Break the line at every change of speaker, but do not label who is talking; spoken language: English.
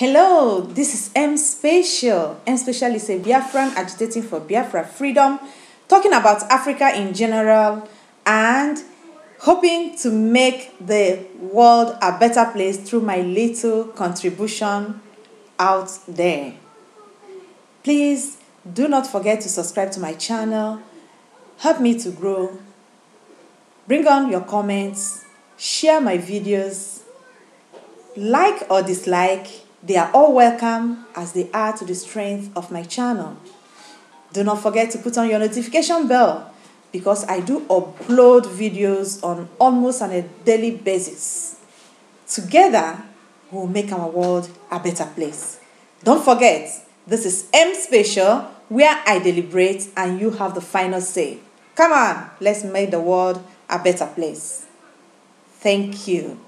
Hello, this is Aim Special. Aim Special is a Biafran agitating for Biafra freedom, talking about Africa in general, and hoping to make the world a better place through my little contribution out there. Please do not forget to subscribe to my channel. Help me to grow. Bring on your comments, share my videos, like or dislike, they are all welcome as they add to the strength of my channel. Do not forget to put on your notification bell because I do upload videos on almost on a daily basis. Together, we'll make our world a better place. Don't forget, this is Aim Special where I deliberate and you have the final say. Come on, let's make the world a better place. Thank you.